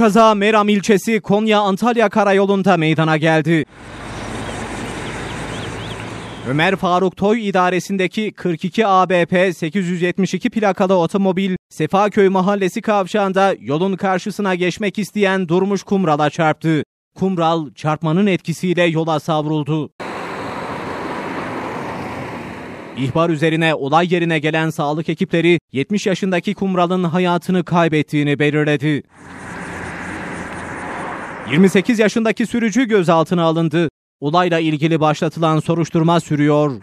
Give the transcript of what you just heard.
kaza Meram ilçesi Konya-Antalya karayolunda meydana geldi. Ömer Faruk Toy idaresindeki 42 ABP 872 plakalı otomobil Sefaköy mahallesi kavşağında yolun karşısına geçmek isteyen Durmuş Kumral'a çarptı. Kumral çarpmanın etkisiyle yola savruldu. İhbar üzerine olay yerine gelen sağlık ekipleri 70 yaşındaki Kumral'ın hayatını kaybettiğini belirledi. 28 yaşındaki sürücü gözaltına alındı. Olayla ilgili başlatılan soruşturma sürüyor.